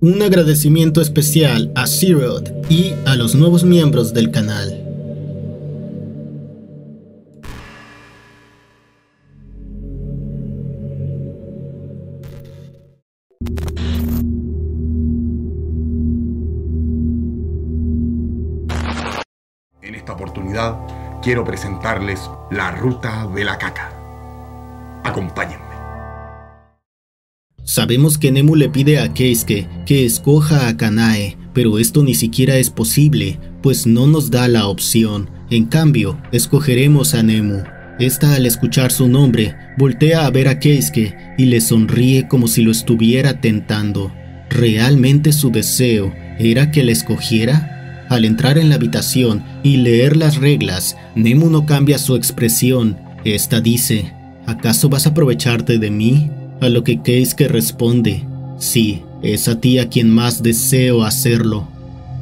Un agradecimiento especial a Zero y a los nuevos miembros del canal. En esta oportunidad quiero presentarles la ruta de la caca. Acompáñenme. Sabemos que Nemu le pide a Keisuke que escoja a Kanae, pero esto ni siquiera es posible, pues no nos da la opción. En cambio, escogeremos a Nemu. Esta al escuchar su nombre, voltea a ver a Keisuke y le sonríe como si lo estuviera tentando. ¿Realmente su deseo era que la escogiera? Al entrar en la habitación y leer las reglas, Nemu no cambia su expresión. Esta dice, ¿acaso vas a aprovecharte de mí? A lo que Keisuke responde, sí, es a ti a quien más deseo hacerlo.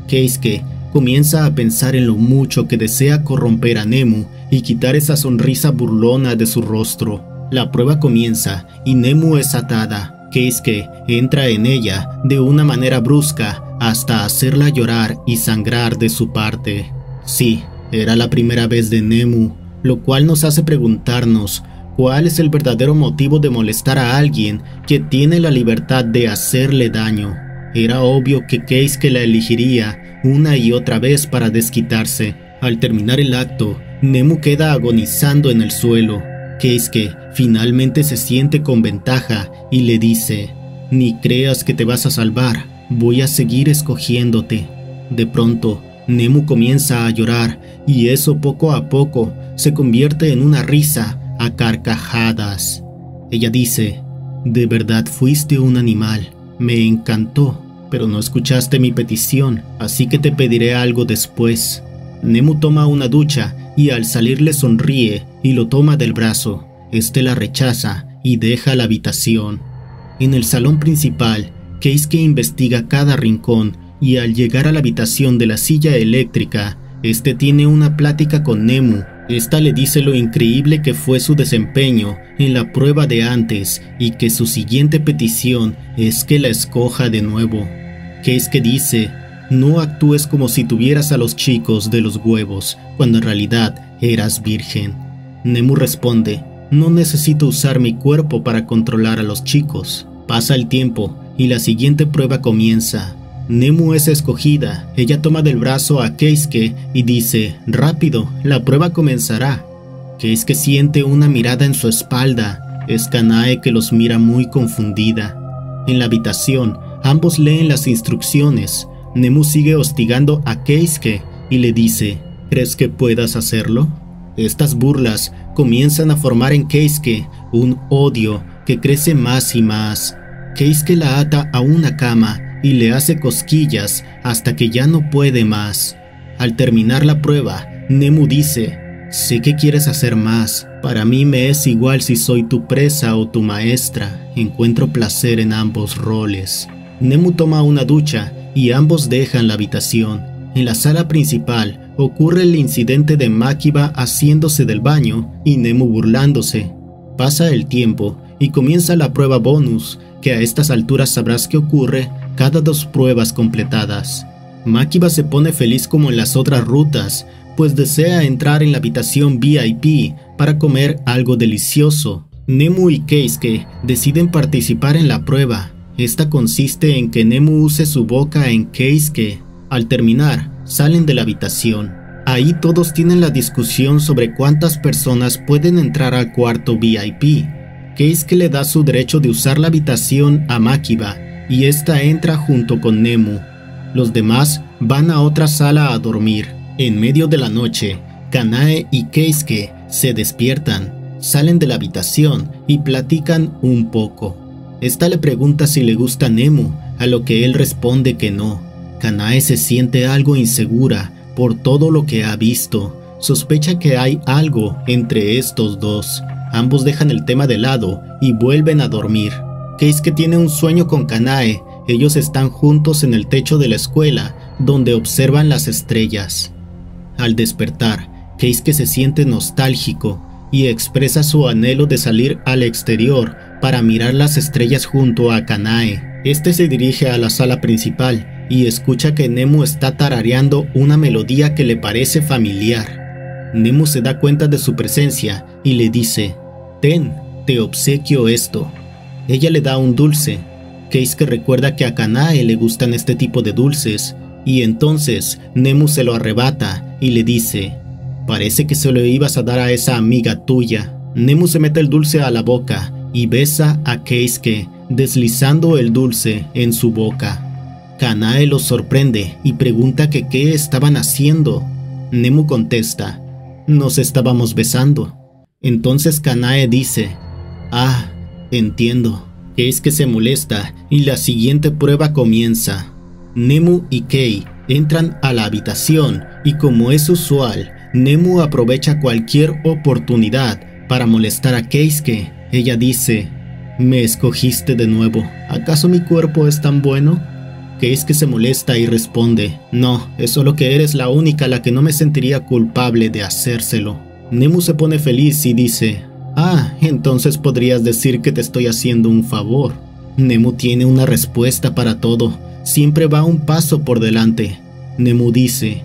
Keisuke comienza a pensar en lo mucho que desea corromper a Nemu y quitar esa sonrisa burlona de su rostro. La prueba comienza y Nemu es atada. Keisuke entra en ella de una manera brusca hasta hacerla llorar y sangrar de su parte. Sí, era la primera vez de Nemu, lo cual nos hace preguntarnos cuál es el verdadero motivo de molestar a alguien que tiene la libertad de hacerle daño. Era obvio que Keisuke la elegiría una y otra vez para desquitarse. Al terminar el acto, Nemu queda agonizando en el suelo. Keisuke finalmente se siente con ventaja y le dice, ni creas que te vas a salvar, voy a seguir escogiéndote. De pronto, Nemu comienza a llorar y eso poco a poco se convierte en una risa a carcajadas. Ella dice, de verdad fuiste un animal, me encantó, pero no escuchaste mi petición, así que te pediré algo después. Nemu toma una ducha y al salir le sonríe y lo toma del brazo. Este la rechaza y deja la habitación. En el salón principal, Keisuke investiga cada rincón y al llegar a la habitación de la silla eléctrica, este tiene una plática con Nemu. Esta le dice lo increíble que fue su desempeño en la prueba de antes y que su siguiente petición es que la escoja de nuevo. Keisuke dice, no actúes como si tuvieras a los chicos de los huevos, cuando en realidad eras virgen. Nemu responde, no necesito usar mi cuerpo para controlar a los chicos. Pasa el tiempo y la siguiente prueba comienza. Nemu es escogida, ella toma del brazo a Keisuke y dice, rápido, la prueba comenzará. Keisuke siente una mirada en su espalda, es Kanae que los mira muy confundida. En la habitación, ambos leen las instrucciones, Nemu sigue hostigando a Keisuke y le dice, ¿crees que puedas hacerlo? Estas burlas comienzan a formar en Keisuke un odio que crece más y más. Keisuke la ata a una cama y le hace cosquillas hasta que ya no puede más. Al terminar la prueba, Nemu dice, sé que quieres hacer más, para mí me es igual si soy tu presa o tu maestra, encuentro placer en ambos roles. Nemu toma una ducha y ambos dejan la habitación. En la sala principal ocurre el incidente de Makiba haciéndose del baño y Nemu burlándose. Pasa el tiempo y comienza la prueba bonus, que a estas alturas sabrás que ocurre cada dos pruebas completadas. Makiba se pone feliz como en las otras rutas, pues desea entrar en la habitación VIP para comer algo delicioso. Nemu y Keisuke deciden participar en la prueba. Esta consiste en que Nemu use su boca en Keisuke. Al terminar, salen de la habitación. Ahí todos tienen la discusión sobre cuántas personas pueden entrar al cuarto VIP. Keisuke le da su derecho de usar la habitación a Makiba y esta entra junto con Nemu. Los demás van a otra sala a dormir. En medio de la noche, Kanae y Keisuke se despiertan, salen de la habitación y platican un poco. Esta le pregunta si le gusta Nemu, a lo que él responde que no. Kanae se siente algo insegura por todo lo que ha visto. Sospecha que hay algo entre estos dos. Ambos dejan el tema de lado y vuelven a dormir. Keisuke tiene un sueño con Kanae. Ellos están juntos en el techo de la escuela, donde observan las estrellas. Al despertar, Keisuke se siente nostálgico y expresa su anhelo de salir al exterior para mirar las estrellas junto a Kanae. Este se dirige a la sala principal y escucha que Nemu está tarareando una melodía que le parece familiar. Nemu se da cuenta de su presencia y le dice, Ten, te obsequio esto. Ella le da un dulce. Que recuerda que a Kanae le gustan este tipo de dulces, y entonces Nemu se lo arrebata y le dice, Parece que se lo ibas a dar a esa amiga tuya. Nemu se mete el dulce a la boca y besa a Keisuke, deslizando el dulce en su boca. Kanae lo sorprende y pregunta que qué estaban haciendo. Nemu contesta, nos estábamos besando. Entonces Kanae dice, ah, entiendo. Keisuke se molesta y la siguiente prueba comienza. Nemu y Kei entran a la habitación y como es usual, Nemu aprovecha cualquier oportunidad para molestar a Keisuke. Ella dice, me escogiste de nuevo. ¿Acaso mi cuerpo es tan bueno? Keisuke se molesta y responde, no, es solo que eres la única la que no me sentiría culpable de hacérselo. Nemu se pone feliz y dice, ah, entonces podrías decir que te estoy haciendo un favor. Nemu tiene una respuesta para todo, siempre va un paso por delante. Nemu dice,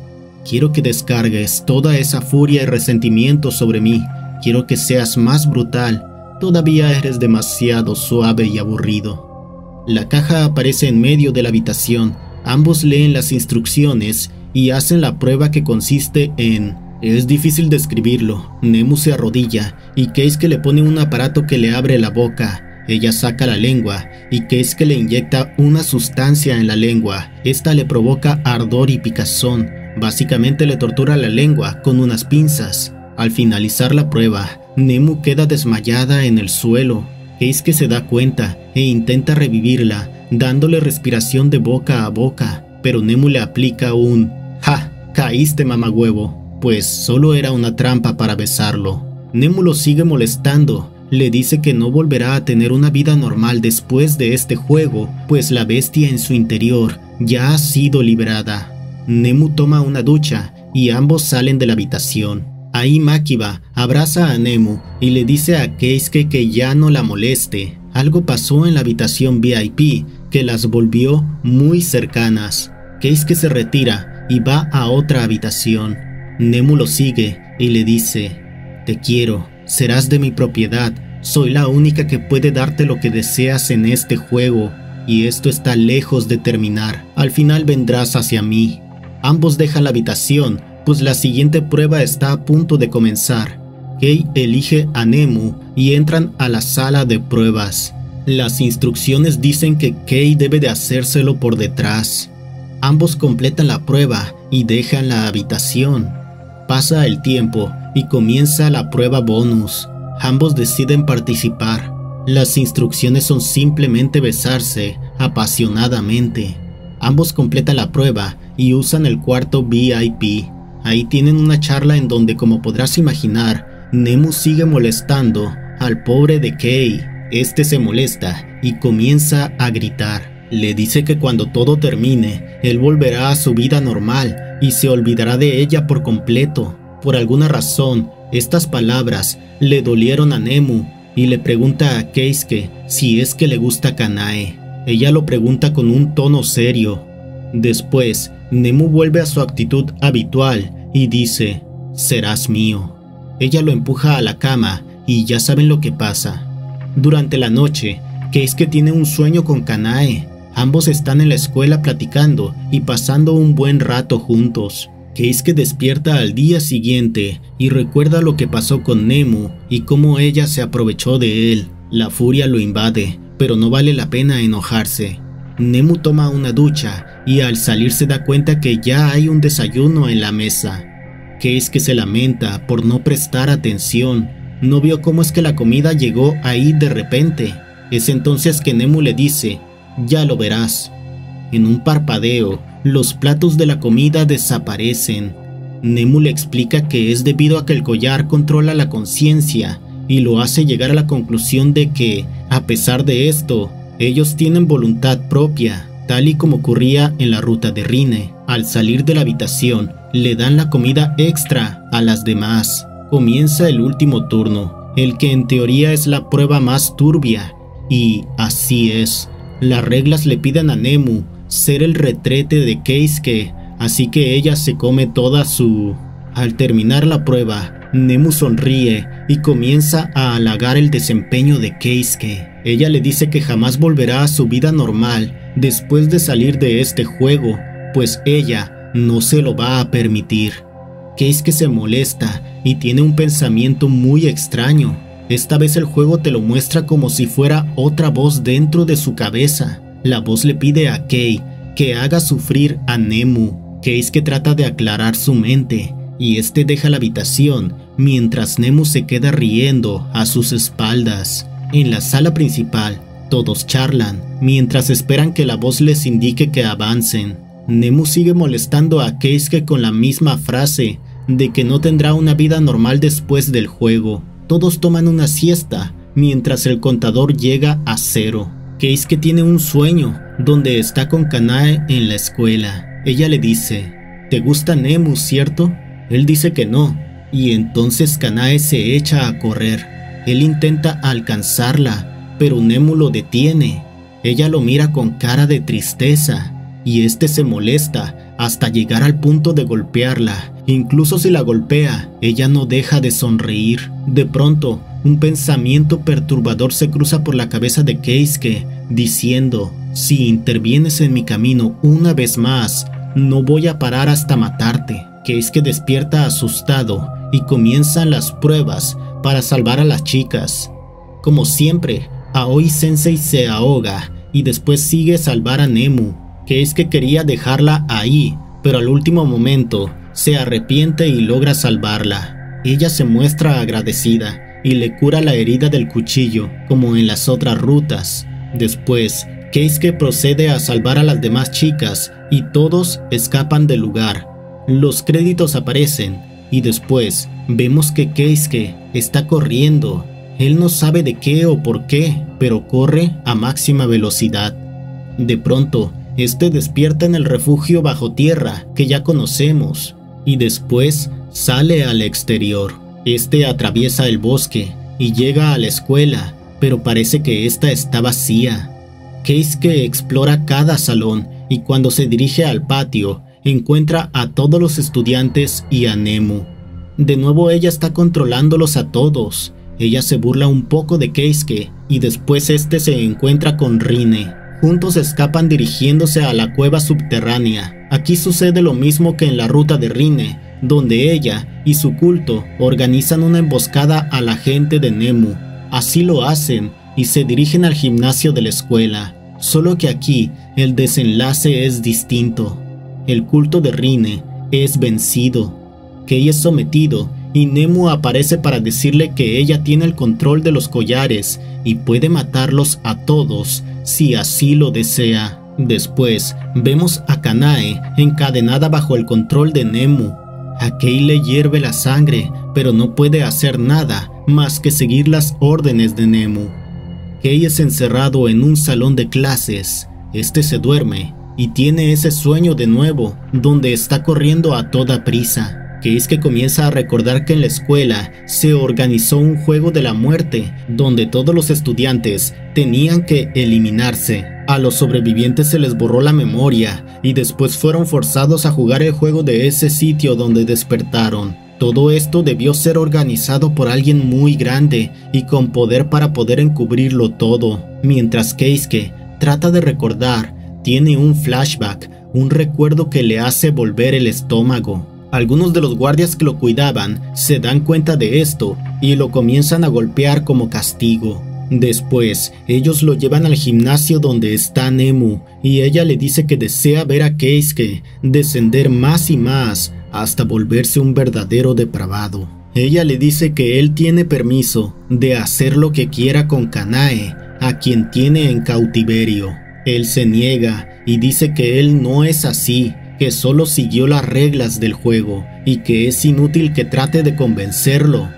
Quiero que descargues toda esa furia y resentimiento sobre mí. Quiero que seas más brutal. Todavía eres demasiado suave y aburrido. La caja aparece en medio de la habitación. Ambos leen las instrucciones y hacen la prueba que consiste en... Es difícil describirlo. Nemu se arrodilla y Case le pone un aparato que le abre la boca. Ella saca la lengua y Case le inyecta una sustancia en la lengua. Esta le provoca ardor y picazón Básicamente le tortura la lengua con unas pinzas. Al finalizar la prueba, Nemu queda desmayada en el suelo. que se da cuenta e intenta revivirla, dándole respiración de boca a boca, pero Nemu le aplica un ¡Ja! Caíste mamagüevo, pues solo era una trampa para besarlo. Nemu lo sigue molestando, le dice que no volverá a tener una vida normal después de este juego, pues la bestia en su interior ya ha sido liberada. Nemu toma una ducha y ambos salen de la habitación. Ahí Makiba abraza a Nemu y le dice a Keisuke que ya no la moleste. Algo pasó en la habitación VIP que las volvió muy cercanas. Keisuke se retira y va a otra habitación. Nemu lo sigue y le dice, Te quiero, serás de mi propiedad, soy la única que puede darte lo que deseas en este juego, y esto está lejos de terminar. Al final vendrás hacia mí, Ambos dejan la habitación, pues la siguiente prueba está a punto de comenzar. Kei elige a Nemu y entran a la sala de pruebas. Las instrucciones dicen que Kei debe de hacérselo por detrás. Ambos completan la prueba y dejan la habitación. Pasa el tiempo y comienza la prueba bonus. Ambos deciden participar. Las instrucciones son simplemente besarse apasionadamente. Ambos completan la prueba y usan el cuarto VIP. Ahí tienen una charla en donde, como podrás imaginar, Nemu sigue molestando al pobre de Kei. Este se molesta y comienza a gritar. Le dice que cuando todo termine, él volverá a su vida normal y se olvidará de ella por completo. Por alguna razón, estas palabras le dolieron a Nemu y le pregunta a Keisuke si es que le gusta Kanae. Ella lo pregunta con un tono serio. Después, Nemu vuelve a su actitud habitual y dice, serás mío. Ella lo empuja a la cama y ya saben lo que pasa. Durante la noche, Keisuke tiene un sueño con Kanae. Ambos están en la escuela platicando y pasando un buen rato juntos. Keisuke despierta al día siguiente y recuerda lo que pasó con Nemu y cómo ella se aprovechó de él. La furia lo invade, pero no vale la pena enojarse. Nemu toma una ducha y al salir se da cuenta que ya hay un desayuno en la mesa. Que se lamenta por no prestar atención. No vio cómo es que la comida llegó ahí de repente. Es entonces que Nemu le dice, ya lo verás. En un parpadeo, los platos de la comida desaparecen. Nemu le explica que es debido a que el collar controla la conciencia y lo hace llegar a la conclusión de que, a pesar de esto, ellos tienen voluntad propia, tal y como ocurría en la ruta de Rine. Al salir de la habitación, le dan la comida extra a las demás. Comienza el último turno, el que en teoría es la prueba más turbia. Y así es. Las reglas le piden a Nemu ser el retrete de Keisuke, así que ella se come toda su... Al terminar la prueba, Nemu sonríe y comienza a halagar el desempeño de Keisuke. Ella le dice que jamás volverá a su vida normal después de salir de este juego, pues ella no se lo va a permitir. Keisuke se molesta y tiene un pensamiento muy extraño. Esta vez el juego te lo muestra como si fuera otra voz dentro de su cabeza. La voz le pide a Kei que haga sufrir a Nemu. Keisuke trata de aclarar su mente y este deja la habitación mientras Nemu se queda riendo a sus espaldas. En la sala principal, todos charlan mientras esperan que la voz les indique que avancen. Nemu sigue molestando a Keisuke con la misma frase de que no tendrá una vida normal después del juego. Todos toman una siesta mientras el contador llega a cero. Keisuke tiene un sueño donde está con Kanae en la escuela. Ella le dice, ¿te gusta Nemu, cierto? Él dice que no, y entonces Kanae se echa a correr. Él intenta alcanzarla, pero Nemu lo detiene. Ella lo mira con cara de tristeza, y este se molesta hasta llegar al punto de golpearla. Incluso si la golpea, ella no deja de sonreír. De pronto, un pensamiento perturbador se cruza por la cabeza de Keisuke, diciendo, si intervienes en mi camino una vez más, no voy a parar hasta matarte que despierta asustado y comienzan las pruebas para salvar a las chicas. Como siempre, Aoi Sensei se ahoga y después sigue salvar a Nemu, que quería dejarla ahí, pero al último momento se arrepiente y logra salvarla. Ella se muestra agradecida y le cura la herida del cuchillo, como en las otras rutas. Después, Keisuke procede a salvar a las demás chicas y todos escapan del lugar, los créditos aparecen y después vemos que Keisuke está corriendo. Él no sabe de qué o por qué, pero corre a máxima velocidad. De pronto, este despierta en el refugio bajo tierra que ya conocemos y después sale al exterior. Este atraviesa el bosque y llega a la escuela, pero parece que esta está vacía. Keisuke explora cada salón y cuando se dirige al patio, encuentra a todos los estudiantes y a Nemu. De nuevo ella está controlándolos a todos. Ella se burla un poco de Keisuke y después este se encuentra con Rine. Juntos escapan dirigiéndose a la cueva subterránea. Aquí sucede lo mismo que en la ruta de Rine, donde ella y su culto organizan una emboscada a la gente de Nemu. Así lo hacen y se dirigen al gimnasio de la escuela. Solo que aquí el desenlace es distinto el culto de Rine es vencido, Kei es sometido y Nemu aparece para decirle que ella tiene el control de los collares y puede matarlos a todos si así lo desea. Después vemos a Kanae encadenada bajo el control de Nemu. A Kei le hierve la sangre, pero no puede hacer nada más que seguir las órdenes de Nemu. Kei es encerrado en un salón de clases. Este se duerme y tiene ese sueño de nuevo, donde está corriendo a toda prisa, que es que comienza a recordar que en la escuela se organizó un juego de la muerte, donde todos los estudiantes tenían que eliminarse. A los sobrevivientes se les borró la memoria y después fueron forzados a jugar el juego de ese sitio donde despertaron. Todo esto debió ser organizado por alguien muy grande y con poder para poder encubrirlo todo, mientras Keisuke trata de recordar tiene un flashback, un recuerdo que le hace volver el estómago. Algunos de los guardias que lo cuidaban se dan cuenta de esto y lo comienzan a golpear como castigo. Después, ellos lo llevan al gimnasio donde está Nemu y ella le dice que desea ver a Keisuke descender más y más hasta volverse un verdadero depravado. Ella le dice que él tiene permiso de hacer lo que quiera con Kanae, a quien tiene en cautiverio. Él se niega y dice que él no es así, que solo siguió las reglas del juego y que es inútil que trate de convencerlo.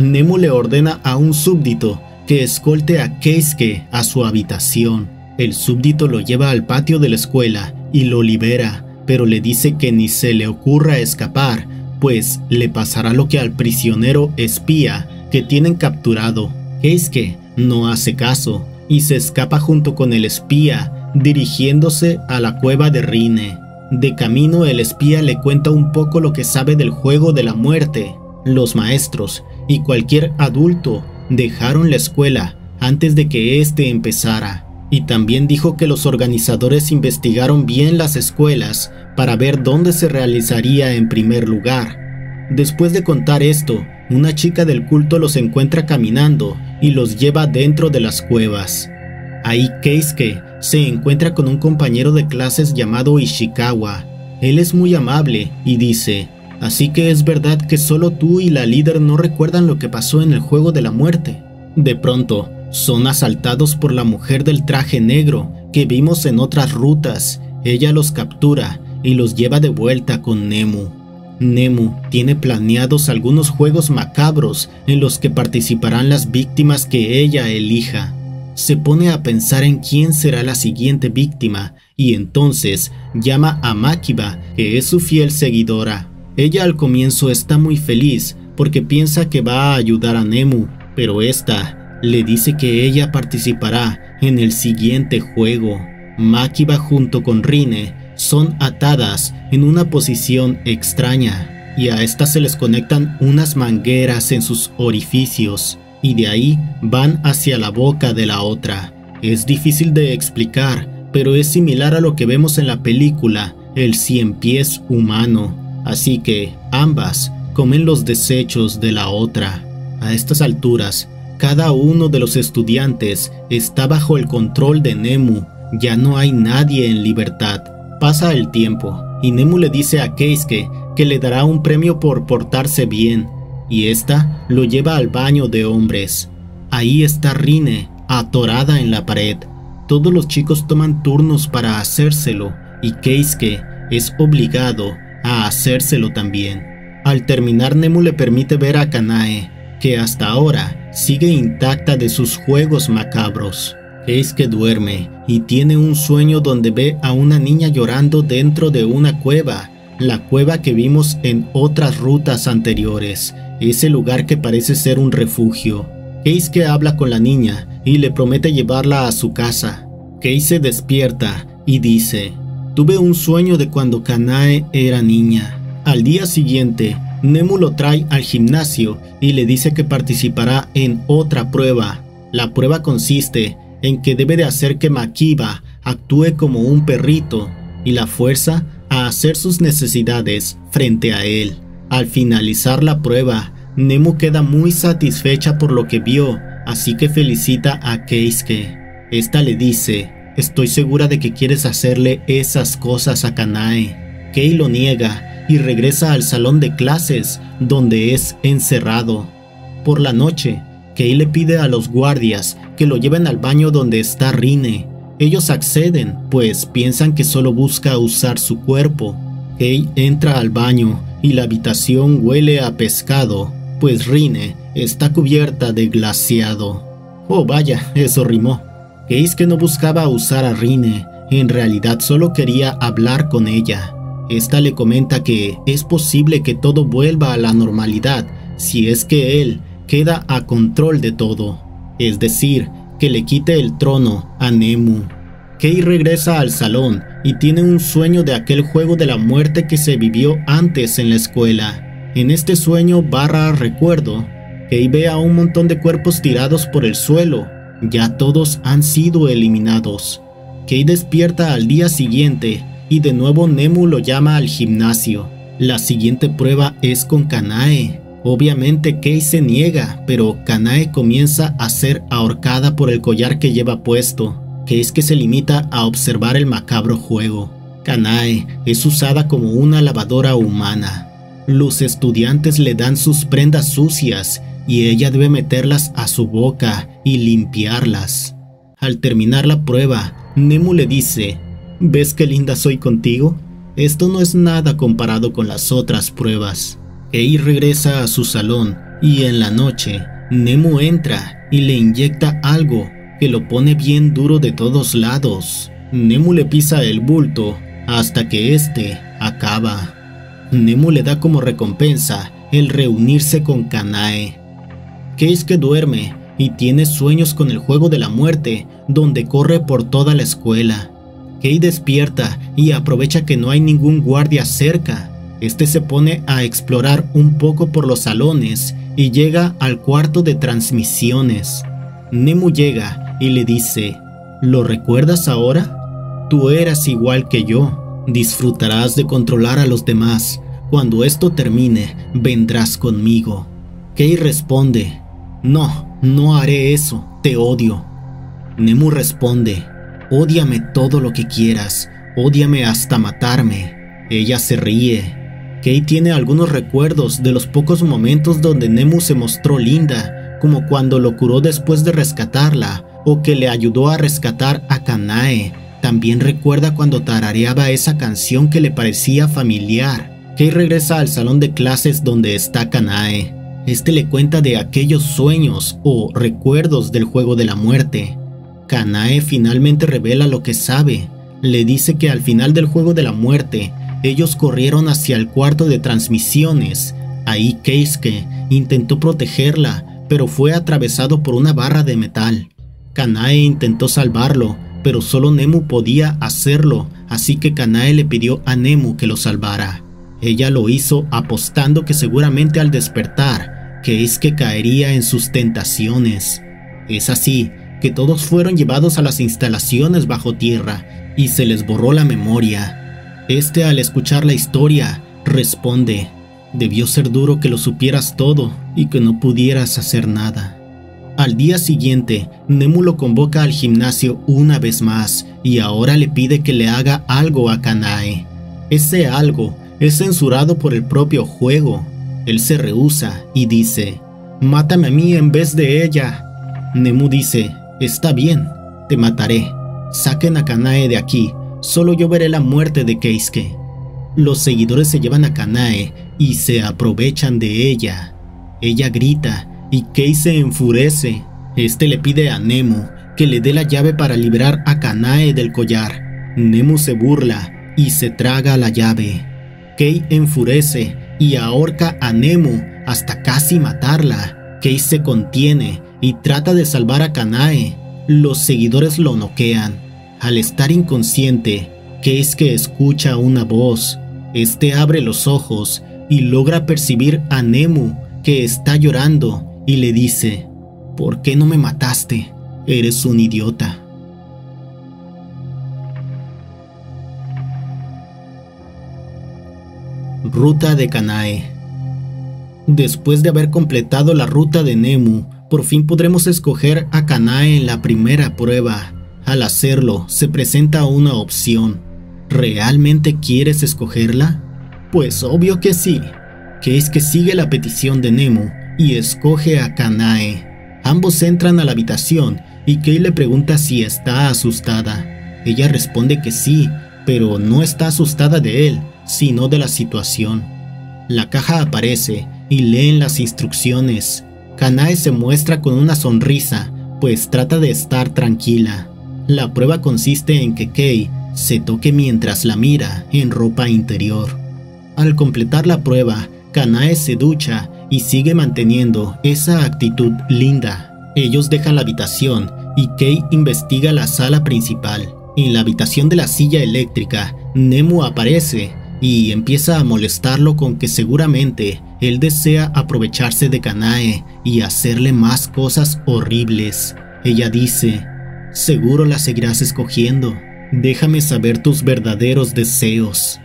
Nemo le ordena a un súbdito que escolte a Keisuke a su habitación. El súbdito lo lleva al patio de la escuela y lo libera, pero le dice que ni se le ocurra escapar, pues le pasará lo que al prisionero espía que tienen capturado. Keisuke no hace caso y se escapa junto con el espía, dirigiéndose a la cueva de Rine. De camino el espía le cuenta un poco lo que sabe del juego de la muerte. Los maestros y cualquier adulto dejaron la escuela antes de que éste empezara. Y también dijo que los organizadores investigaron bien las escuelas para ver dónde se realizaría en primer lugar. Después de contar esto, una chica del culto los encuentra caminando y los lleva dentro de las cuevas. Ahí Keisuke se encuentra con un compañero de clases llamado Ishikawa. Él es muy amable y dice, así que es verdad que solo tú y la líder no recuerdan lo que pasó en el juego de la muerte. De pronto, son asaltados por la mujer del traje negro que vimos en otras rutas. Ella los captura y los lleva de vuelta con Nemu. Nemu tiene planeados algunos juegos macabros en los que participarán las víctimas que ella elija. Se pone a pensar en quién será la siguiente víctima y entonces llama a Makiba, que es su fiel seguidora. Ella al comienzo está muy feliz porque piensa que va a ayudar a Nemu, pero esta le dice que ella participará en el siguiente juego. Makiba junto con Rine son atadas en una posición extraña y a estas se les conectan unas mangueras en sus orificios y de ahí van hacia la boca de la otra. Es difícil de explicar, pero es similar a lo que vemos en la película El cien pies humano, así que ambas comen los desechos de la otra. A estas alturas, cada uno de los estudiantes está bajo el control de Nemu, ya no hay nadie en libertad. Pasa el tiempo y Nemu le dice a Keisuke que le dará un premio por portarse bien, y esta lo lleva al baño de hombres. Ahí está Rine, atorada en la pared. Todos los chicos toman turnos para hacérselo y Keisuke es obligado a hacérselo también. Al terminar Nemu le permite ver a Kanae, que hasta ahora sigue intacta de sus juegos macabros es que duerme y tiene un sueño donde ve a una niña llorando dentro de una cueva, la cueva que vimos en otras rutas anteriores, ese lugar que parece ser un refugio. que habla con la niña y le promete llevarla a su casa. Kei se despierta y dice, tuve un sueño de cuando Kanae era niña. Al día siguiente, Nemu lo trae al gimnasio y le dice que participará en otra prueba. La prueba consiste en que debe de hacer que Makiba actúe como un perrito y la fuerza a hacer sus necesidades frente a él. Al finalizar la prueba, Nemu queda muy satisfecha por lo que vio, así que felicita a Keisuke. Esta le dice, estoy segura de que quieres hacerle esas cosas a Kanae. Kei lo niega y regresa al salón de clases, donde es encerrado. Por la noche, Kei le pide a los guardias que lo lleven al baño donde está Rine. Ellos acceden, pues piensan que solo busca usar su cuerpo. Kei entra al baño y la habitación huele a pescado, pues Rine está cubierta de glaciado. Oh vaya, eso rimó. Que no buscaba usar a Rine, en realidad solo quería hablar con ella. Esta le comenta que es posible que todo vuelva a la normalidad si es que él queda a control de todo, es decir, que le quite el trono a Nemu. Kei regresa al salón y tiene un sueño de aquel juego de la muerte que se vivió antes en la escuela. En este sueño barra recuerdo, Kei ve a un montón de cuerpos tirados por el suelo, ya todos han sido eliminados. Kei despierta al día siguiente y de nuevo Nemu lo llama al gimnasio. La siguiente prueba es con Kanae, Obviamente Kei se niega, pero Kanae comienza a ser ahorcada por el collar que lleva puesto, que es que se limita a observar el macabro juego. Kanae es usada como una lavadora humana. Los estudiantes le dan sus prendas sucias y ella debe meterlas a su boca y limpiarlas. Al terminar la prueba, Nemu le dice, ¿ves qué linda soy contigo? Esto no es nada comparado con las otras pruebas. Ei regresa a su salón y en la noche Nemo entra y le inyecta algo que lo pone bien duro de todos lados. Nemo le pisa el bulto hasta que éste acaba. Nemo le da como recompensa el reunirse con Kanae. Es que duerme y tiene sueños con el juego de la muerte, donde corre por toda la escuela. Kei despierta y aprovecha que no hay ningún guardia cerca. Este se pone a explorar un poco por los salones y llega al cuarto de transmisiones. Nemu llega y le dice, ¿lo recuerdas ahora? Tú eras igual que yo. Disfrutarás de controlar a los demás. Cuando esto termine, vendrás conmigo. Kei responde, no, no haré eso, te odio. Nemu responde, ódiame todo lo que quieras, ódiame hasta matarme. Ella se ríe. Kei tiene algunos recuerdos de los pocos momentos donde Nemu se mostró linda, como cuando lo curó después de rescatarla, o que le ayudó a rescatar a Kanae. También recuerda cuando tarareaba esa canción que le parecía familiar. Kei regresa al salón de clases donde está Kanae. Este le cuenta de aquellos sueños o recuerdos del juego de la muerte. Kanae finalmente revela lo que sabe. Le dice que al final del juego de la muerte, ellos corrieron hacia el cuarto de transmisiones. Ahí Keisuke intentó protegerla, pero fue atravesado por una barra de metal. Kanae intentó salvarlo, pero solo Nemu podía hacerlo, así que Kanae le pidió a Nemu que lo salvara. Ella lo hizo apostando que seguramente al despertar, Keisuke caería en sus tentaciones. Es así que todos fueron llevados a las instalaciones bajo tierra y se les borró la memoria. Este al escuchar la historia responde, debió ser duro que lo supieras todo y que no pudieras hacer nada. Al día siguiente, Nemu lo convoca al gimnasio una vez más y ahora le pide que le haga algo a Kanae. Ese algo es censurado por el propio juego. Él se rehúsa y dice, Mátame a mí en vez de ella. Nemu dice, Está bien, te mataré. Saquen a Kanae de aquí solo yo veré la muerte de Keisuke. Los seguidores se llevan a Kanae y se aprovechan de ella. Ella grita y Kei se enfurece. Este le pide a Nemu que le dé la llave para liberar a Kanae del collar. Nemu se burla y se traga la llave. Kei enfurece y ahorca a Nemu hasta casi matarla. Kei se contiene y trata de salvar a Kanae. Los seguidores lo noquean al estar inconsciente, que escucha una voz. Este abre los ojos y logra percibir a Nemu, que está llorando, y le dice, ¿Por qué no me mataste? Eres un idiota. Ruta de Kanae Después de haber completado la ruta de Nemu, por fin podremos escoger a Kanae en la primera prueba. Al hacerlo, se presenta una opción. ¿Realmente quieres escogerla? Pues obvio que sí, que es que sigue la petición de Nemo y escoge a Kanae. Ambos entran a la habitación y Kei le pregunta si está asustada. Ella responde que sí, pero no está asustada de él, sino de la situación. La caja aparece y leen las instrucciones. Kanae se muestra con una sonrisa, pues trata de estar tranquila. La prueba consiste en que Kei se toque mientras la mira en ropa interior. Al completar la prueba, Kanae se ducha y sigue manteniendo esa actitud linda. Ellos dejan la habitación y Kei investiga la sala principal. En la habitación de la silla eléctrica, Nemu aparece y empieza a molestarlo con que seguramente él desea aprovecharse de Kanae y hacerle más cosas horribles. Ella dice, Seguro la seguirás escogiendo. Déjame saber tus verdaderos deseos.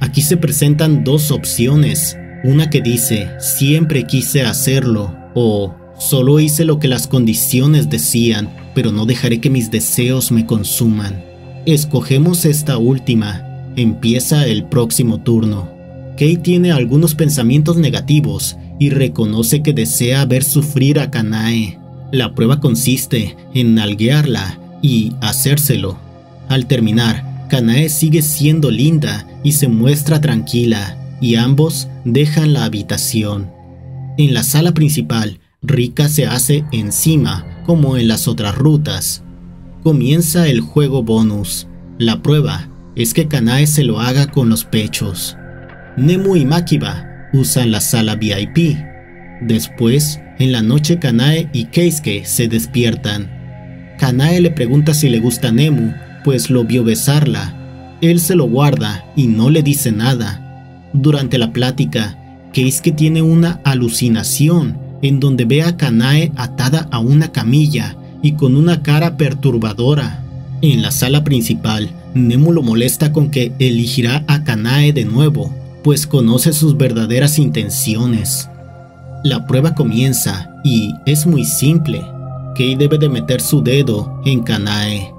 Aquí se presentan dos opciones. Una que dice, siempre quise hacerlo, o solo hice lo que las condiciones decían, pero no dejaré que mis deseos me consuman. Escogemos esta última. Empieza el próximo turno. Kate tiene algunos pensamientos negativos y reconoce que desea ver sufrir a Kanae. La prueba consiste en nalguearla y hacérselo. Al terminar, Kanae sigue siendo linda y se muestra tranquila, y ambos dejan la habitación. En la sala principal, Rika se hace encima, como en las otras rutas. Comienza el juego bonus. La prueba es que Kanae se lo haga con los pechos. Nemu y Makiba usan la sala VIP. Después, En la noche Kanae y Keisuke se despiertan. Kanae le pregunta si le gusta Nemu, pues lo vio besarla. Él se lo guarda y no le dice nada. Durante la plática, Keisuke tiene una alucinación en donde ve a Kanae atada a una camilla y con una cara perturbadora. En la sala principal, Nemu lo molesta con que elegirá a Kanae de nuevo, pues conoce sus verdaderas intenciones. La prueba comienza y es muy simple. Kei debe de meter su dedo en Kanae.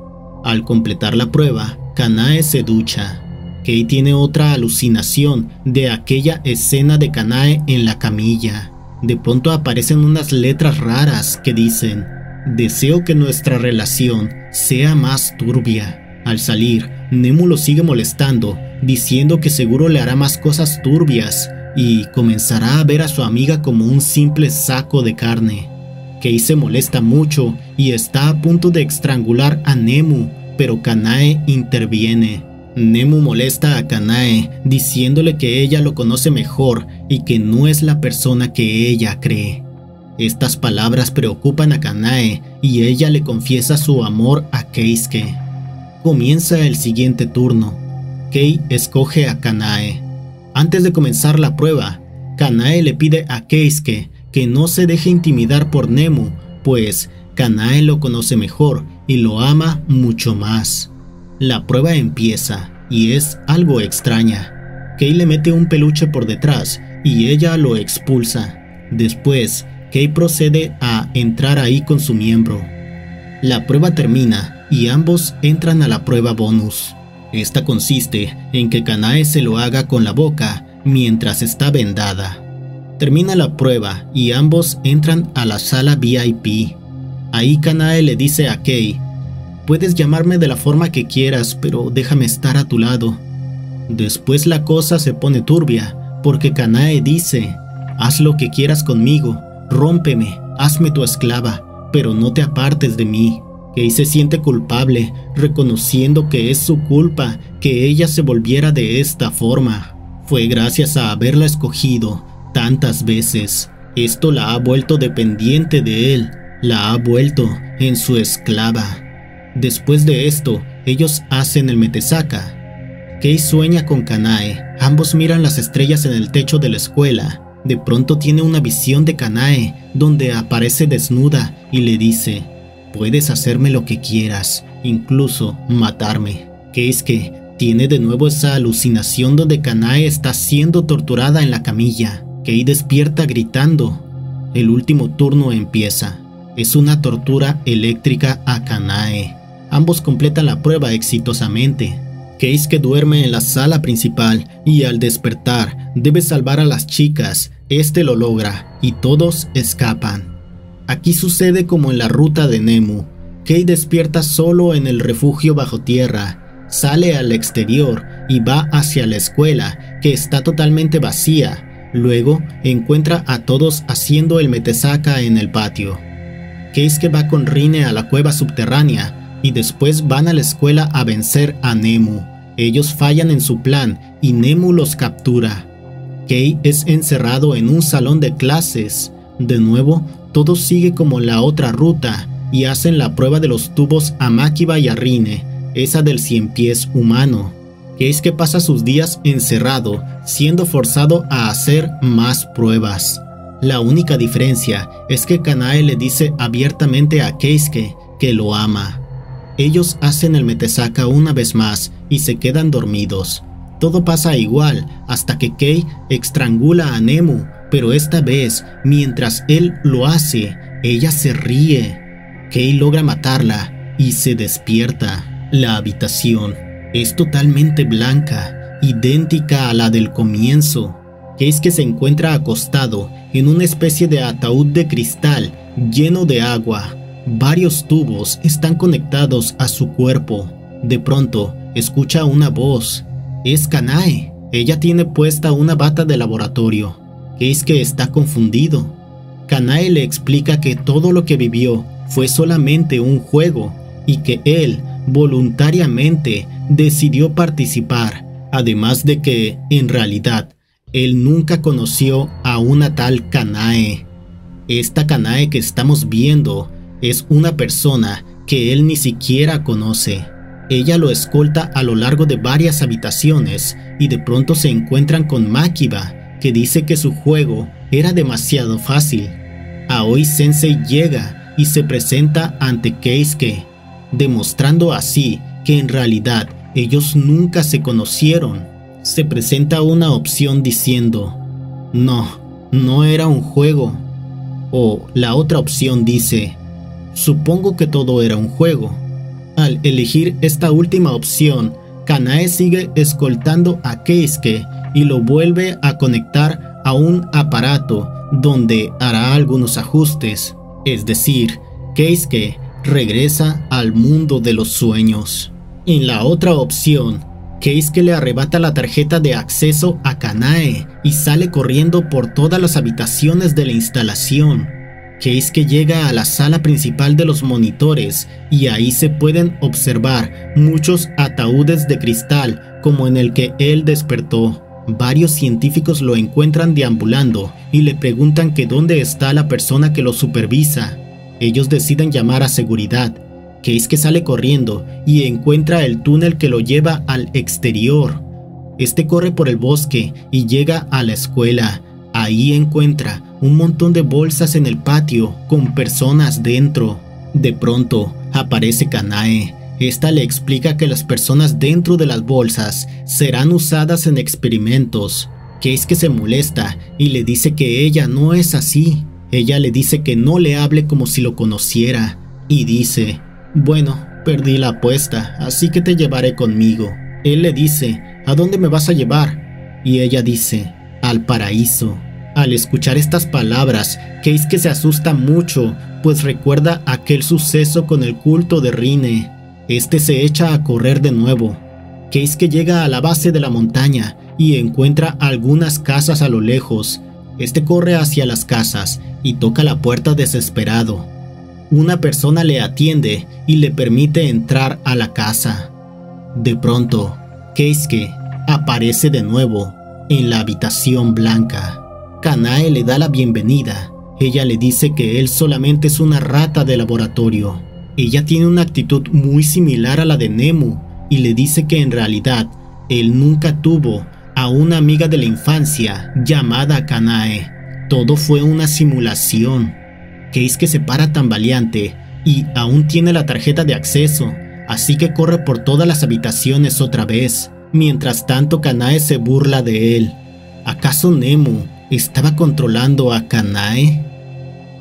Al completar la prueba, Kanae se ducha. Kei tiene otra alucinación de aquella escena de Kanae en la camilla. De pronto aparecen unas letras raras que dicen, deseo que nuestra relación sea más turbia. Al salir, Nemu lo sigue molestando, diciendo que seguro le hará más cosas turbias y comenzará a ver a su amiga como un simple saco de carne. Kei se molesta mucho y está a punto de estrangular a Nemu, pero Kanae interviene. Nemu molesta a Kanae diciéndole que ella lo conoce mejor y que no es la persona que ella cree. Estas palabras preocupan a Kanae y ella le confiesa su amor a Keisuke. Comienza el siguiente turno. Kei escoge a Kanae. Antes de comenzar la prueba, Kanae le pide a Keisuke que no se deje intimidar por Nemu, pues Kanae lo conoce mejor y lo ama mucho más. La prueba empieza y es algo extraña. Kei le mete un peluche por detrás y ella lo expulsa. Después, Kei procede a entrar ahí con su miembro. La prueba termina y ambos entran a la prueba bonus. Esta consiste en que Kanae se lo haga con la boca mientras está vendada. Termina la prueba y ambos entran a la sala VIP. Ahí Kanae le dice a Kei, puedes llamarme de la forma que quieras, pero déjame estar a tu lado. Después la cosa se pone turbia, porque Kanae dice, haz lo que quieras conmigo, rómpeme, hazme tu esclava, pero no te apartes de mí. Kei se siente culpable, reconociendo que es su culpa que ella se volviera de esta forma. Fue gracias a haberla escogido tantas veces. Esto la ha vuelto dependiente de él, la ha vuelto en su esclava. Después de esto, ellos hacen el metesaka. Kei sueña con Kanae, ambos miran las estrellas en el techo de la escuela. De pronto tiene una visión de Kanae, donde aparece desnuda y le dice, Puedes hacerme lo que quieras, incluso matarme. Que es que tiene de nuevo esa alucinación donde Kanae está siendo torturada en la camilla. Kei despierta gritando. El último turno empieza. Es una tortura eléctrica a Kanae. Ambos completan la prueba exitosamente. que duerme en la sala principal y al despertar debe salvar a las chicas. Este lo logra y todos escapan. Aquí sucede como en la ruta de Nemu. Kei despierta solo en el refugio bajo tierra, sale al exterior y va hacia la escuela, que está totalmente vacía. Luego encuentra a todos haciendo el metesaka en el patio. Keisuke va con Rine a la cueva subterránea y después van a la escuela a vencer a Nemu. Ellos fallan en su plan y Nemu los captura. Kei es encerrado en un salón de clases. De nuevo, todo sigue como la otra ruta y hacen la prueba de los tubos a Makiba y a Rine, esa del cien pies humano, que es que pasa sus días encerrado, siendo forzado a hacer más pruebas. La única diferencia es que Kanae le dice abiertamente a Keisuke que lo ama. Ellos hacen el metesaka una vez más y se quedan dormidos. Todo pasa igual hasta que Kei estrangula a Nemu pero esta vez, mientras él lo hace, ella se ríe. Kei logra matarla y se despierta. La habitación es totalmente blanca, idéntica a la del comienzo. es que se encuentra acostado en una especie de ataúd de cristal lleno de agua. Varios tubos están conectados a su cuerpo. De pronto, escucha una voz. Es Kanae. Ella tiene puesta una bata de laboratorio es que está confundido. Kanae le explica que todo lo que vivió fue solamente un juego y que él voluntariamente decidió participar, además de que, en realidad, él nunca conoció a una tal Kanae. Esta Kanae que estamos viendo es una persona que él ni siquiera conoce. Ella lo escolta a lo largo de varias habitaciones y de pronto se encuentran con Makiba, que dice que su juego era demasiado fácil. Aoi Sensei llega y se presenta ante Keisuke, demostrando así que en realidad ellos nunca se conocieron. Se presenta una opción diciendo, no, no era un juego. O la otra opción dice, supongo que todo era un juego. Al elegir esta última opción, Kanae sigue escoltando a Keisuke y lo vuelve a conectar a un aparato donde hará algunos ajustes, es decir, Keisuke regresa al mundo de los sueños. En la otra opción, Keisuke le arrebata la tarjeta de acceso a Kanae y sale corriendo por todas las habitaciones de la instalación. Keisuke llega a la sala principal de los monitores y ahí se pueden observar muchos ataúdes de cristal como en el que él despertó. Varios científicos lo encuentran deambulando y le preguntan que dónde está la persona que lo supervisa. Ellos deciden llamar a seguridad. Keisuke sale corriendo y encuentra el túnel que lo lleva al exterior. Este corre por el bosque y llega a la escuela. Ahí encuentra un montón de bolsas en el patio con personas dentro. De pronto aparece Kanae esta le explica que las personas dentro de las bolsas serán usadas en experimentos. es que se molesta y le dice que ella no es así. Ella le dice que no le hable como si lo conociera y dice, bueno, perdí la apuesta, así que te llevaré conmigo. Él le dice, ¿a dónde me vas a llevar? Y ella dice, al paraíso. Al escuchar estas palabras, que se asusta mucho, pues recuerda aquel suceso con el culto de Rine. Este se echa a correr de nuevo. que llega a la base de la montaña y encuentra algunas casas a lo lejos. Este corre hacia las casas y toca la puerta desesperado. Una persona le atiende y le permite entrar a la casa. De pronto, Keisuke aparece de nuevo en la habitación blanca. Kanae le da la bienvenida. Ella le dice que él solamente es una rata de laboratorio ella tiene una actitud muy similar a la de Nemu y le dice que en realidad él nunca tuvo a una amiga de la infancia llamada Kanae. Todo fue una simulación. Que se para tan valiente y aún tiene la tarjeta de acceso, así que corre por todas las habitaciones otra vez. Mientras tanto Kanae se burla de él. ¿Acaso Nemu estaba controlando a Kanae?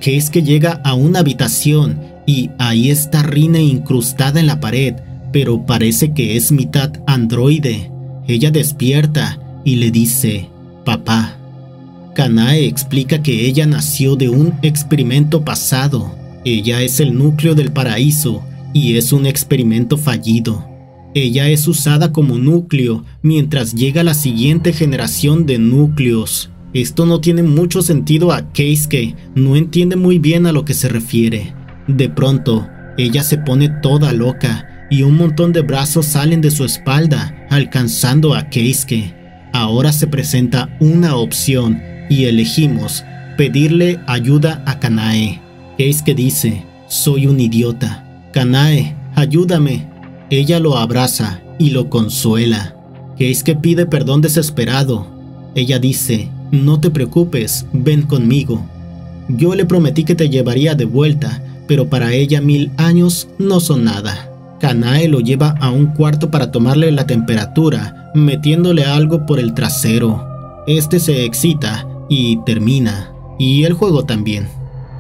Case que llega a una habitación y ahí está Rine incrustada en la pared, pero parece que es mitad androide. Ella despierta y le dice, papá. Kanae explica que ella nació de un experimento pasado. Ella es el núcleo del paraíso y es un experimento fallido. Ella es usada como núcleo mientras llega la siguiente generación de núcleos. Esto no tiene mucho sentido a Keisuke, no entiende muy bien a lo que se refiere. De pronto, ella se pone toda loca y un montón de brazos salen de su espalda, alcanzando a Keisuke. Ahora se presenta una opción y elegimos pedirle ayuda a Kanae. Keisuke dice, soy un idiota. Kanae, ayúdame. Ella lo abraza y lo consuela. Keisuke pide perdón desesperado. Ella dice, no te preocupes, ven conmigo. Yo le prometí que te llevaría de vuelta, pero para ella mil años no son nada. Kanae lo lleva a un cuarto para tomarle la temperatura, metiéndole algo por el trasero. Este se excita y termina, y el juego también,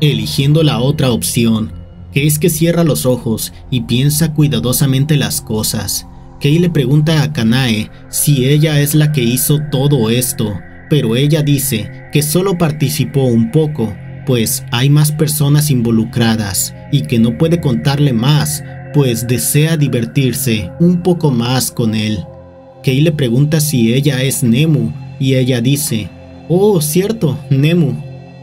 eligiendo la otra opción, que es que cierra los ojos y piensa cuidadosamente las cosas. Kei le pregunta a Kanae si ella es la que hizo todo esto, pero ella dice que solo participó un poco pues hay más personas involucradas y que no puede contarle más, pues desea divertirse un poco más con él. Kei le pregunta si ella es Nemu y ella dice, Oh, cierto, Nemu.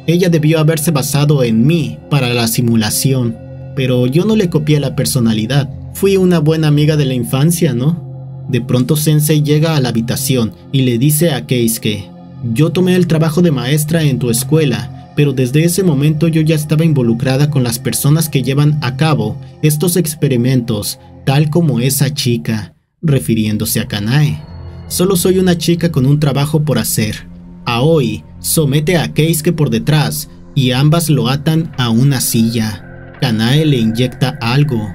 Ella debió haberse basado en mí para la simulación, pero yo no le copié la personalidad. Fui una buena amiga de la infancia, ¿no? De pronto Sensei llega a la habitación y le dice a Keisuke, yo tomé el trabajo de maestra en tu escuela pero desde ese momento yo ya estaba involucrada con las personas que llevan a cabo estos experimentos, tal como esa chica, refiriéndose a Kanae. Solo soy una chica con un trabajo por hacer. Aoi somete a Keisuke por detrás y ambas lo atan a una silla. Kanae le inyecta algo.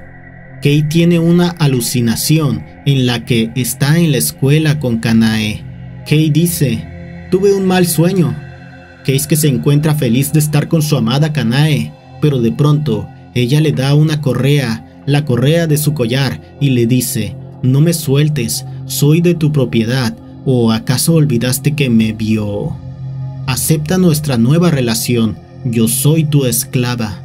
Kei tiene una alucinación en la que está en la escuela con Kanae. Kei dice, tuve un mal sueño. Keisuke se encuentra feliz de estar con su amada Kanae, pero de pronto ella le da una correa, la correa de su collar, y le dice, no me sueltes, soy de tu propiedad, o acaso olvidaste que me vio. Acepta nuestra nueva relación, yo soy tu esclava.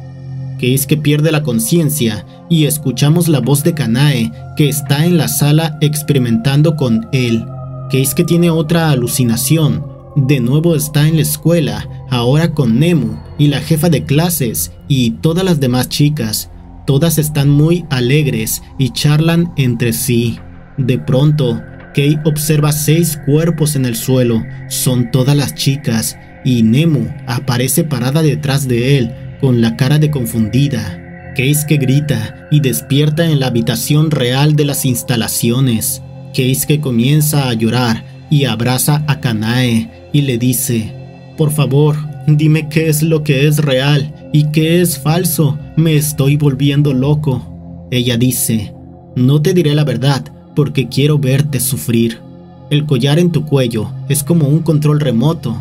Que pierde la conciencia y escuchamos la voz de Kanae que está en la sala experimentando con él. Que tiene otra alucinación. De nuevo está en la escuela, ahora con Nemu y la jefa de clases y todas las demás chicas. Todas están muy alegres y charlan entre sí. De pronto, Kei observa seis cuerpos en el suelo. Son todas las chicas y Nemo aparece parada detrás de él con la cara de confundida. Keisuke grita y despierta en la habitación real de las instalaciones. Keisuke comienza a llorar y abraza a Kanae y le dice, por favor, dime qué es lo que es real y qué es falso, me estoy volviendo loco. Ella dice, no te diré la verdad porque quiero verte sufrir. El collar en tu cuello es como un control remoto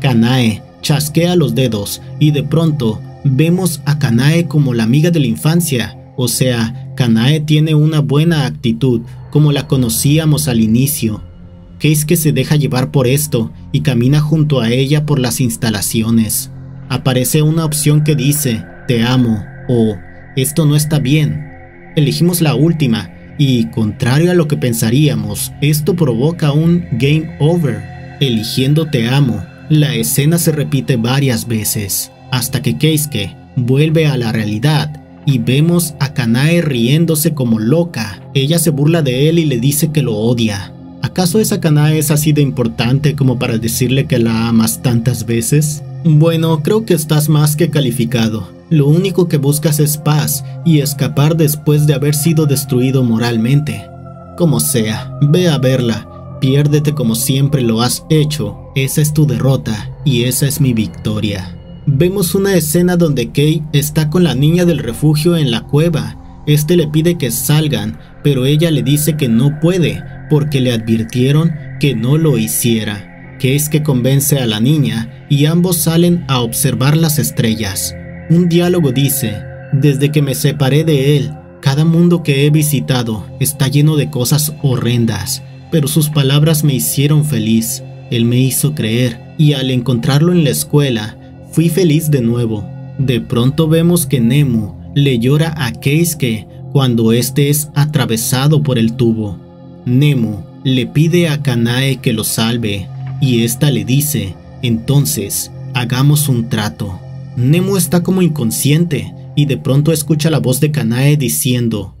Kanae chasquea los dedos y de pronto vemos a Kanae como la amiga de la infancia, o sea, Kanae tiene una buena actitud como la conocíamos al inicio. Keisuke se deja llevar por esto y camina junto a ella por las instalaciones. Aparece una opción que dice, te amo o esto no está bien. Elegimos la última y, contrario a lo que pensaríamos, esto provoca un game over. Eligiendo te amo, la escena se repite varias veces, hasta que Keisuke vuelve a la realidad y vemos a Kanae riéndose como loca. Ella se burla de él y le dice que lo odia. ¿Acaso esa Kanae es así de importante como para decirle que la amas tantas veces? Bueno, creo que estás más que calificado. Lo único que buscas es paz y escapar después de haber sido destruido moralmente. Como sea, ve a verla Piérdete como siempre lo has hecho, esa es tu derrota y esa es mi victoria. Vemos una escena donde Kay está con la niña del refugio en la cueva. Este le pide que salgan, pero ella le dice que no puede porque le advirtieron que no lo hiciera. Que es que convence a la niña y ambos salen a observar las estrellas. Un diálogo dice, desde que me separé de él, cada mundo que he visitado está lleno de cosas horrendas pero sus palabras me hicieron feliz. Él me hizo creer y al encontrarlo en la escuela, fui feliz de nuevo. De pronto vemos que Nemo le llora a Keisuke cuando éste es atravesado por el tubo. Nemo le pide a Kanae que lo salve y ésta le dice, entonces, hagamos un trato. Nemo está como inconsciente y de pronto escucha la voz de Kanae diciendo,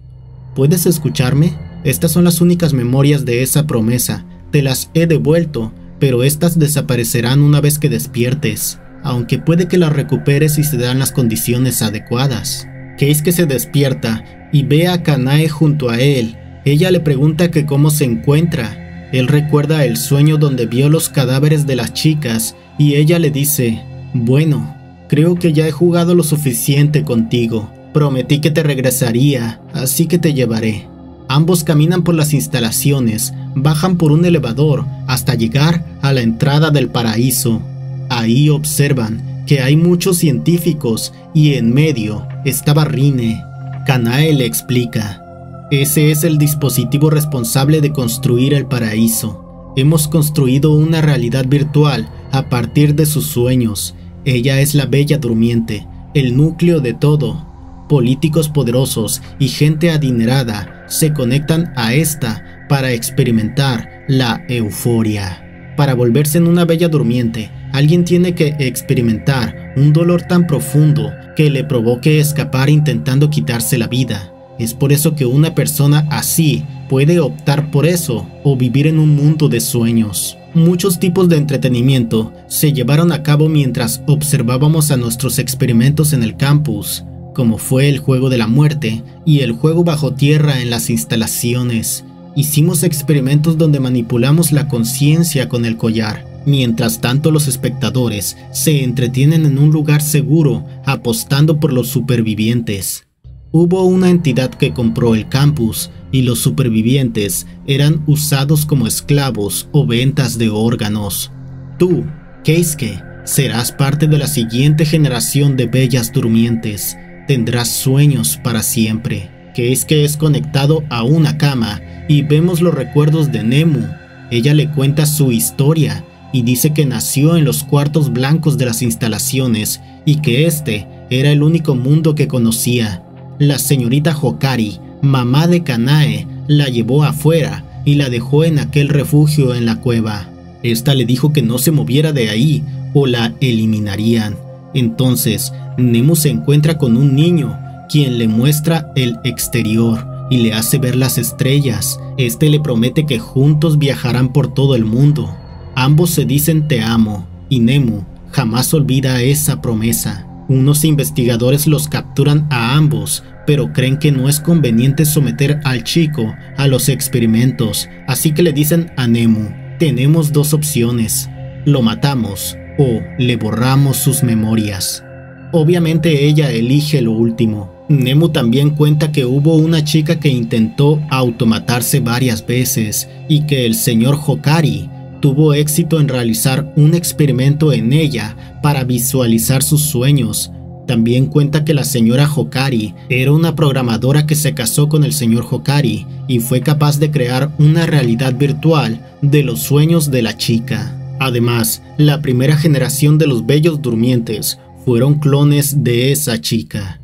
¿Puedes escucharme? Estas son las únicas memorias de esa promesa. Te las he devuelto, pero estas desaparecerán una vez que despiertes, aunque puede que las recuperes si se dan las condiciones adecuadas. Keisuke se despierta y ve a Kanae junto a él. Ella le pregunta que cómo se encuentra. Él recuerda el sueño donde vio los cadáveres de las chicas y ella le dice, bueno, creo que ya he jugado lo suficiente contigo. Prometí que te regresaría, así que te llevaré. Ambos caminan por las instalaciones, bajan por un elevador hasta llegar a la entrada del paraíso. Ahí observan que hay muchos científicos y en medio estaba Rine. Kanae le explica, ese es el dispositivo responsable de construir el paraíso. Hemos construido una realidad virtual a partir de sus sueños. Ella es la bella durmiente, el núcleo de todo, políticos poderosos y gente adinerada se conectan a esta para experimentar la euforia. Para volverse en una bella durmiente, alguien tiene que experimentar un dolor tan profundo que le provoque escapar intentando quitarse la vida. Es por eso que una persona así puede optar por eso o vivir en un mundo de sueños. Muchos tipos de entretenimiento se llevaron a cabo mientras observábamos a nuestros experimentos en el campus, como fue el juego de la muerte y el juego bajo tierra en las instalaciones. Hicimos experimentos donde manipulamos la conciencia con el collar. Mientras tanto los espectadores se entretienen en un lugar seguro apostando por los supervivientes. Hubo una entidad que compró el campus y los supervivientes eran usados como esclavos o ventas de órganos. Tú, Keisuke, serás parte de la siguiente generación de bellas durmientes. Tendrás sueños para siempre. Keisuke es conectado a una cama y vemos los recuerdos de Nemu. Ella le cuenta su historia y dice que nació en los cuartos blancos de las instalaciones y que este era el único mundo que conocía. La señorita Hokari mamá de Kanae la llevó afuera y la dejó en aquel refugio en la cueva. Esta le dijo que no se moviera de ahí o la eliminarían. Entonces, Nemo se encuentra con un niño, quien le muestra el exterior y le hace ver las estrellas. Este le promete que juntos viajarán por todo el mundo. Ambos se dicen te amo, y Nemo jamás olvida esa promesa. Unos investigadores los capturan a ambos pero creen que no es conveniente someter al chico a los experimentos, así que le dicen a Nemu, tenemos dos opciones, lo matamos o le borramos sus memorias. Obviamente ella elige lo último. Nemu también cuenta que hubo una chica que intentó automatarse varias veces y que el señor Hokari tuvo éxito en realizar un experimento en ella para visualizar sus sueños, también cuenta que la señora Hokari era una programadora que se casó con el señor Hokari y fue capaz de crear una realidad virtual de los sueños de la chica. Además, la primera generación de los bellos durmientes fueron clones de esa chica.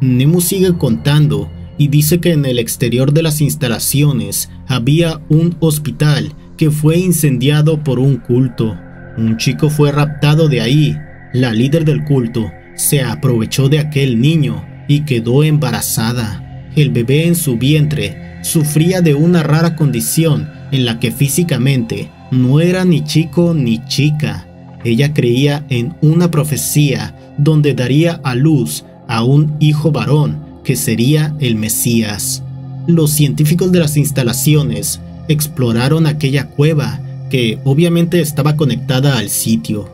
Nemu sigue contando y dice que en el exterior de las instalaciones había un hospital que fue incendiado por un culto. Un chico fue raptado de ahí. La líder del culto se aprovechó de aquel niño y quedó embarazada. El bebé en su vientre sufría de una rara condición en la que físicamente no era ni chico ni chica. Ella creía en una profecía donde daría a luz a un hijo varón que sería el Mesías. Los científicos de las instalaciones exploraron aquella cueva que obviamente estaba conectada al sitio.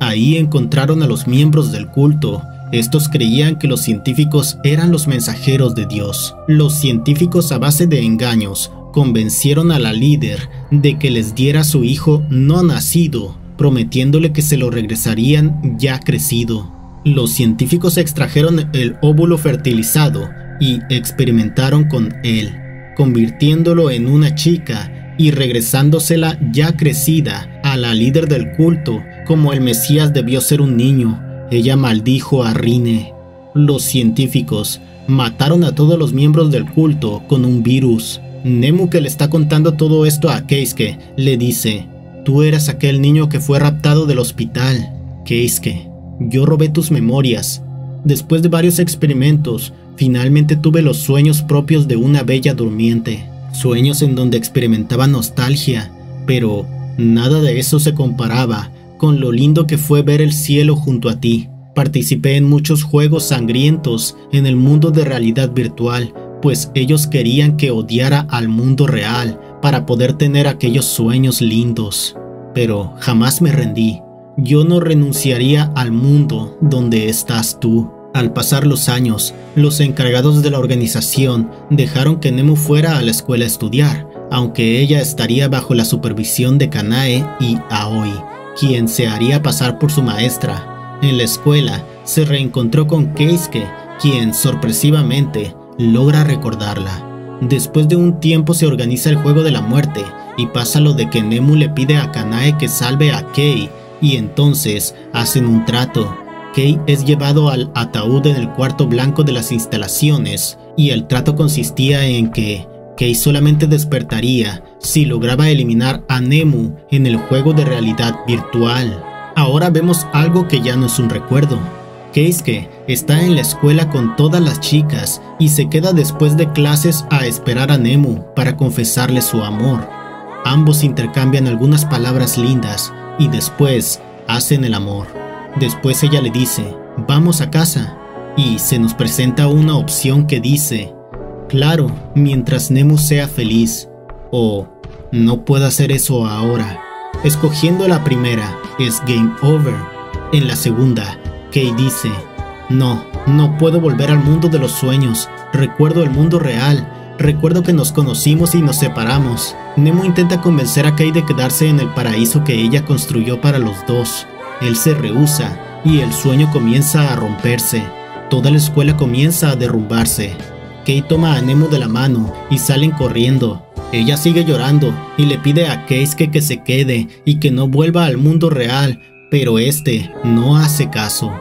Ahí encontraron a los miembros del culto. Estos creían que los científicos eran los mensajeros de Dios. Los científicos a base de engaños convencieron a la líder de que les diera su hijo no nacido, prometiéndole que se lo regresarían ya crecido. Los científicos extrajeron el óvulo fertilizado y experimentaron con él, convirtiéndolo en una chica y regresándosela ya crecida a la líder del culto como el Mesías debió ser un niño, ella maldijo a Rine. Los científicos mataron a todos los miembros del culto con un virus. Nemu que le está contando todo esto a Keisuke le dice, tú eras aquel niño que fue raptado del hospital. Keisuke, yo robé tus memorias. Después de varios experimentos, finalmente tuve los sueños propios de una bella durmiente. Sueños en donde experimentaba nostalgia, pero nada de eso se comparaba con lo lindo que fue ver el cielo junto a ti. Participé en muchos juegos sangrientos en el mundo de realidad virtual, pues ellos querían que odiara al mundo real para poder tener aquellos sueños lindos. Pero jamás me rendí. Yo no renunciaría al mundo donde estás tú. Al pasar los años, los encargados de la organización dejaron que Nemo fuera a la escuela a estudiar, aunque ella estaría bajo la supervisión de Kanae y Aoi quien se haría pasar por su maestra. En la escuela se reencontró con Keisuke, quien sorpresivamente logra recordarla. Después de un tiempo se organiza el juego de la muerte y pasa lo de que Nemu le pide a Kanae que salve a Kei y entonces hacen un trato. Kei es llevado al ataúd en el cuarto blanco de las instalaciones y el trato consistía en que Kei solamente despertaría si lograba eliminar a Nemu en el juego de realidad virtual. Ahora vemos algo que ya no es un recuerdo. Keisuke está en la escuela con todas las chicas y se queda después de clases a esperar a Nemu para confesarle su amor. Ambos intercambian algunas palabras lindas y después hacen el amor. Después ella le dice, vamos a casa. Y se nos presenta una opción que dice, claro, mientras Nemo sea feliz. O, no puedo hacer eso ahora. Escogiendo la primera es game over. En la segunda, Kay dice, no, no puedo volver al mundo de los sueños. Recuerdo el mundo real. Recuerdo que nos conocimos y nos separamos. Nemo intenta convencer a Kay de quedarse en el paraíso que ella construyó para los dos. Él se rehúsa y el sueño comienza a romperse. Toda la escuela comienza a derrumbarse. Kay toma a Nemo de la mano y salen corriendo. Ella sigue llorando y le pide a Keisuke que se quede y que no vuelva al mundo real, pero este no hace caso.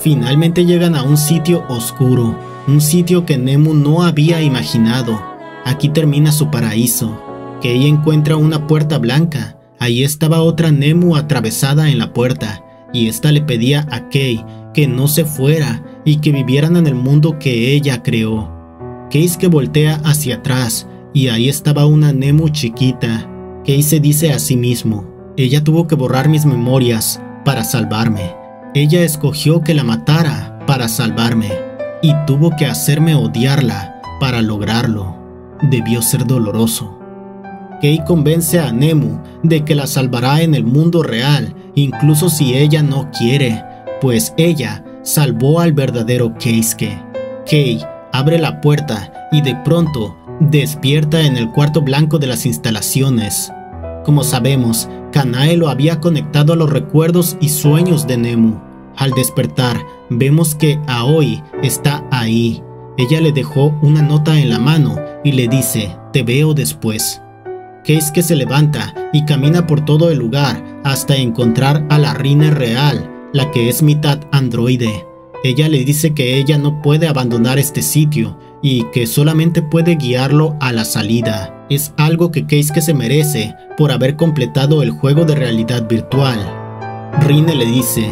Finalmente llegan a un sitio oscuro, un sitio que Nemu no había imaginado. Aquí termina su paraíso. Kei encuentra una puerta blanca. Ahí estaba otra Nemu atravesada en la puerta, y esta le pedía a Kei que no se fuera y que vivieran en el mundo que ella creó. que voltea hacia atrás y ahí estaba una Nemu chiquita. Kei se dice a sí mismo, ella tuvo que borrar mis memorias para salvarme. Ella escogió que la matara para salvarme y tuvo que hacerme odiarla para lograrlo. Debió ser doloroso. Kei convence a Nemu de que la salvará en el mundo real, incluso si ella no quiere, pues ella salvó al verdadero Keisuke. Kei abre la puerta y de pronto despierta en el cuarto blanco de las instalaciones. Como sabemos, Kanae lo había conectado a los recuerdos y sueños de Nemu. Al despertar, vemos que Aoi está ahí. Ella le dejó una nota en la mano y le dice, te veo después. Keisuke se levanta y camina por todo el lugar hasta encontrar a la Rine real, la que es mitad androide. Ella le dice que ella no puede abandonar este sitio y que solamente puede guiarlo a la salida. Es algo que Keisuke se merece por haber completado el juego de realidad virtual. Rine le dice,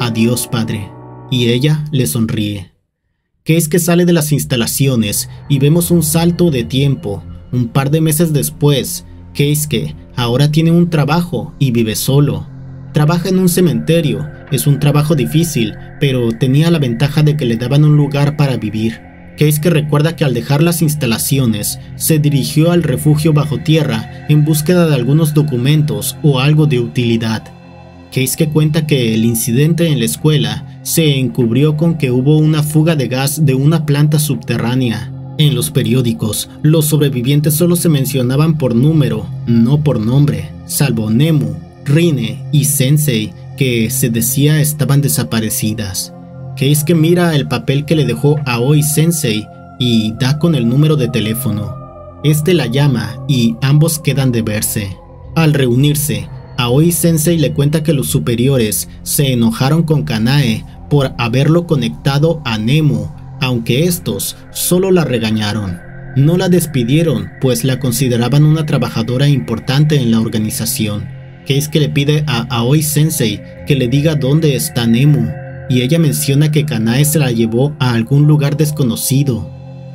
adiós padre, y ella le sonríe. Keisuke sale de las instalaciones y vemos un salto de tiempo. Un par de meses después, Keisuke ahora tiene un trabajo y vive solo. Trabaja en un cementerio, es un trabajo difícil, pero tenía la ventaja de que le daban un lugar para vivir. Keisuke recuerda que al dejar las instalaciones, se dirigió al refugio bajo tierra en búsqueda de algunos documentos o algo de utilidad. Keisuke cuenta que el incidente en la escuela se encubrió con que hubo una fuga de gas de una planta subterránea. En los periódicos, los sobrevivientes solo se mencionaban por número, no por nombre, salvo Nemu, Rine y Sensei, que se decía estaban desaparecidas. Keisuke mira el papel que le dejó Aoi Sensei y da con el número de teléfono. Este la llama y ambos quedan de verse. Al reunirse, Aoi Sensei le cuenta que los superiores se enojaron con Kanae por haberlo conectado a Nemu, aunque estos solo la regañaron. No la despidieron, pues la consideraban una trabajadora importante en la organización. Keisuke le pide a Aoi Sensei que le diga dónde está Nemu, y ella menciona que Kanae se la llevó a algún lugar desconocido.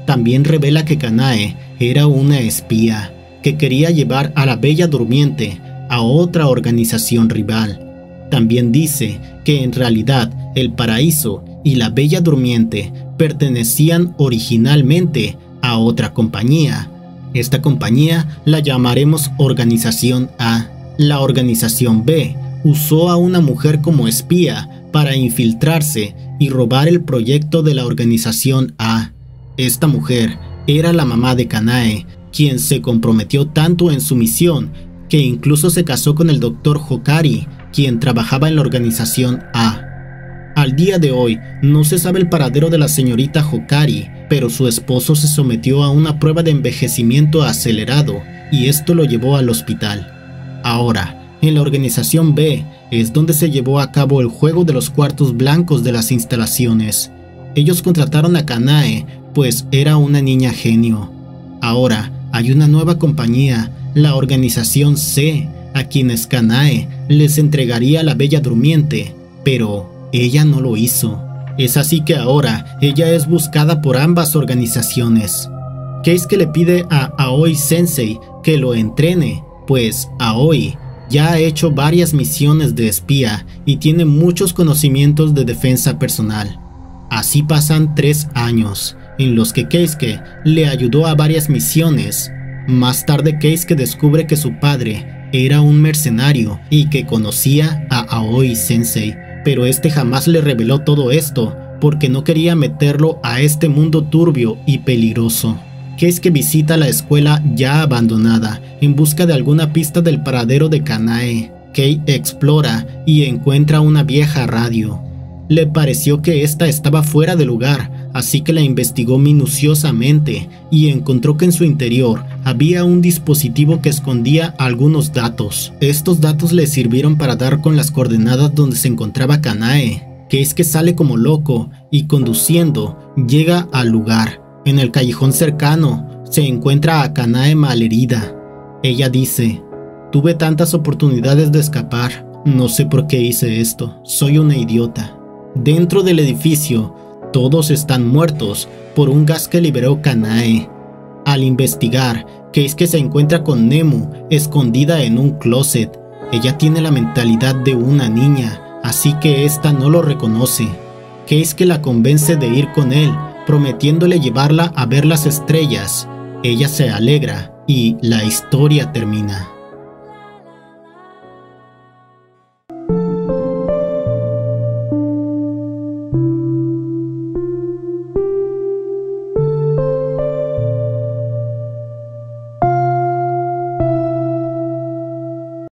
También revela que Kanae era una espía que quería llevar a la Bella Durmiente a otra organización rival. También dice que en realidad el paraíso y la Bella Durmiente pertenecían originalmente a otra compañía. Esta compañía la llamaremos Organización A. La Organización B usó a una mujer como espía para infiltrarse y robar el proyecto de la organización A. Esta mujer era la mamá de Kanae, quien se comprometió tanto en su misión que incluso se casó con el doctor Hokari, quien trabajaba en la organización A. Al día de hoy no se sabe el paradero de la señorita Hokari, pero su esposo se sometió a una prueba de envejecimiento acelerado y esto lo llevó al hospital. Ahora, en la organización B es donde se llevó a cabo el juego de los cuartos blancos de las instalaciones. Ellos contrataron a Kanae, pues era una niña genio. Ahora hay una nueva compañía, la organización C, a quienes Kanae les entregaría la Bella Durmiente, pero ella no lo hizo. Es así que ahora ella es buscada por ambas organizaciones. Que le pide a Aoi Sensei que lo entrene pues Aoi ya ha hecho varias misiones de espía y tiene muchos conocimientos de defensa personal. Así pasan tres años, en los que Keisuke le ayudó a varias misiones. Más tarde Keisuke descubre que su padre era un mercenario y que conocía a Aoi Sensei, pero este jamás le reveló todo esto porque no quería meterlo a este mundo turbio y peligroso. Keisuke visita la escuela ya abandonada en busca de alguna pista del paradero de Kanae. Kei explora y encuentra una vieja radio. Le pareció que esta estaba fuera de lugar, así que la investigó minuciosamente y encontró que en su interior había un dispositivo que escondía algunos datos. Estos datos le sirvieron para dar con las coordenadas donde se encontraba Kanae, que es que sale como loco y conduciendo llega al lugar. En el callejón cercano se encuentra a Kanae malherida. Ella dice, tuve tantas oportunidades de escapar, no sé por qué hice esto, soy una idiota. Dentro del edificio, todos están muertos por un gas que liberó Kanae. Al investigar, Keisuke se encuentra con Nemu escondida en un closet. Ella tiene la mentalidad de una niña, así que ésta no lo reconoce. Keisuke la convence de ir con él, prometiéndole llevarla a ver las estrellas. Ella se alegra y la historia termina.